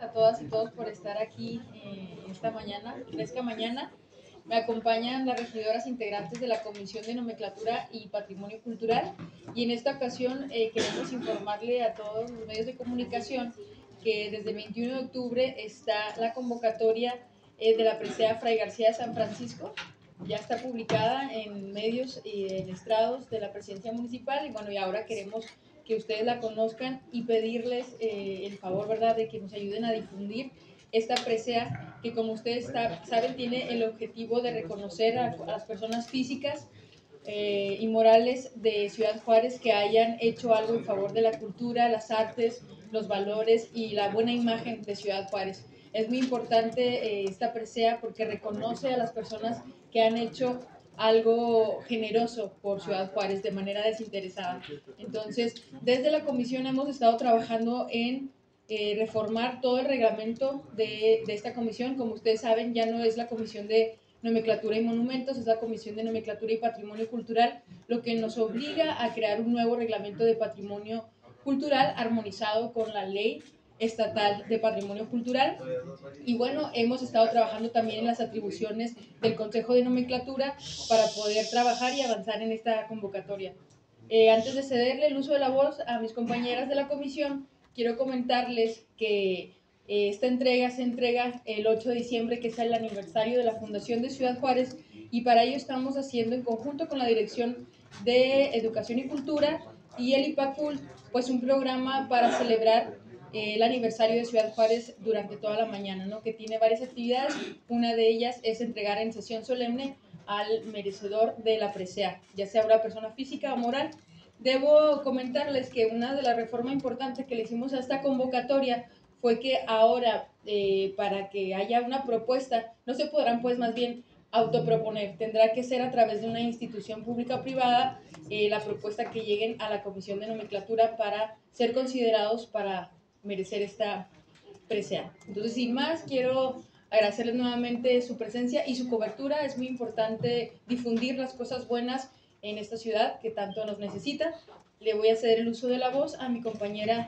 a todas y todos por estar aquí eh, esta mañana, fresca mañana. Me acompañan las regidoras integrantes de la Comisión de Nomenclatura y Patrimonio Cultural y en esta ocasión eh, queremos informarle a todos los medios de comunicación que desde el 21 de octubre está la convocatoria eh, de la presea Fray García de San Francisco. Ya está publicada en medios y en estrados de la presidencia municipal y bueno, y ahora queremos que ustedes la conozcan y pedirles eh, el favor, ¿verdad?, de que nos ayuden a difundir esta presea que como ustedes saben tiene el objetivo de reconocer a, las personas físicas eh, y morales de Ciudad Juárez que hayan hecho algo en favor de la cultura, las artes, los valores y la buena imagen de Ciudad Juárez. Es muy importante eh, esta presea porque reconoce a las personas que han hecho algo generoso por Ciudad Juárez de manera desinteresada. Entonces, desde la comisión hemos estado trabajando en eh, reformar todo el reglamento de, de, esta comisión. Como ustedes saben, ya no es la comisión de nomenclatura y monumentos, es la comisión de nomenclatura y patrimonio cultural, lo que nos obliga a crear un nuevo reglamento de patrimonio cultural armonizado con la ley estatal de patrimonio cultural. Y bueno, hemos estado trabajando también en las atribuciones del Consejo de Nomenclatura para poder trabajar y avanzar en esta convocatoria. Eh, antes de cederle el uso de la voz a mis compañeras de la comisión, quiero comentarles que eh, esta entrega se entrega el 8 de diciembre, que es el aniversario de la Fundación de Ciudad Juárez, y para ello estamos haciendo en conjunto con la Dirección de Educación y Cultura y el IPACUL, pues un programa para celebrar el aniversario de Ciudad Juárez durante toda la mañana, ¿no? que tiene varias actividades. Una de ellas es entregar en sesión solemne al merecedor de la presea, ya sea una persona física o moral. Debo comentarles que una de las reformas importantes que le hicimos a esta convocatoria fue que ahora, eh, para que haya una propuesta, no se podrán pues más bien autoproponer, tendrá que ser a través de una institución pública o privada eh, la propuesta que lleguen a la Comisión de Nomenclatura para ser considerados para merecer esta presea. Entonces, sin más, quiero agradecerles nuevamente su presencia y su cobertura. Es muy importante difundir las cosas buenas en esta ciudad que tanto nos necesita. Le voy a ceder el uso de la voz a mi compañera